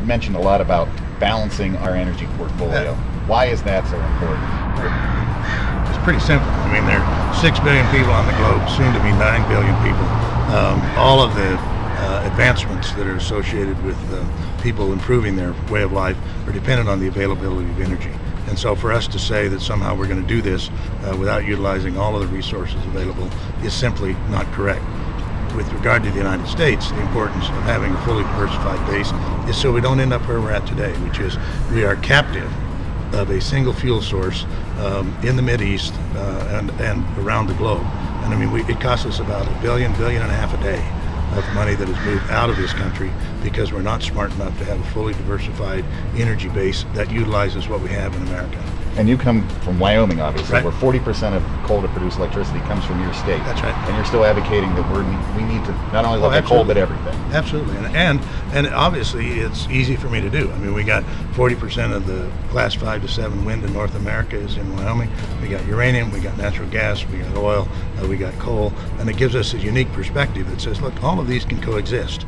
you mentioned a lot about balancing our energy portfolio. Why is that so important? It's pretty simple. I mean, there are 6 billion people on the globe, soon to be 9 billion people. Um, all of the uh, advancements that are associated with uh, people improving their way of life are dependent on the availability of energy. And so for us to say that somehow we're going to do this uh, without utilizing all of the resources available is simply not correct. With regard to the United States, the importance of having a fully diversified base is so we don't end up where we're at today, which is we are captive of a single fuel source um, in the Mideast uh, and, and around the globe. And I mean, we, it costs us about a billion, billion and a half a day of money that has moved out of this country because we're not smart enough to have a fully diversified energy base that utilizes what we have in America. And you come from Wyoming, obviously, Right. where 40% of coal to produce electricity comes from your state. That's right. And you're still advocating that we're, we need to not only look Oh, at coal, but everything. Absolutely, and, and and obviously it's easy for me to do. I mean, we got 40% of the class five to seven wind in North America is in Wyoming. We got uranium, we got natural gas, we got oil, uh, we got coal, and it gives us a unique perspective that says, look, all of these can coexist.